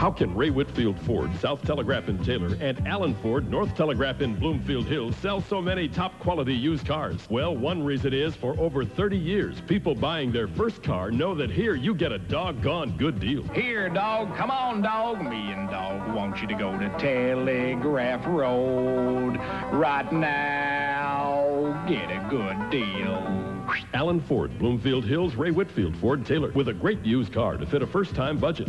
How can Ray Whitfield Ford, South Telegraph in Taylor, and Allen Ford, North Telegraph in Bloomfield Hills sell so many top quality used cars? Well, one reason is for over 30 years, people buying their first car know that here you get a doggone good deal. Here, dog. Come on, dog. Me and dog want you to go to Telegraph Road right now. Get a good deal. Allen Ford, Bloomfield Hills, Ray Whitfield Ford, Taylor, with a great used car to fit a first-time budget.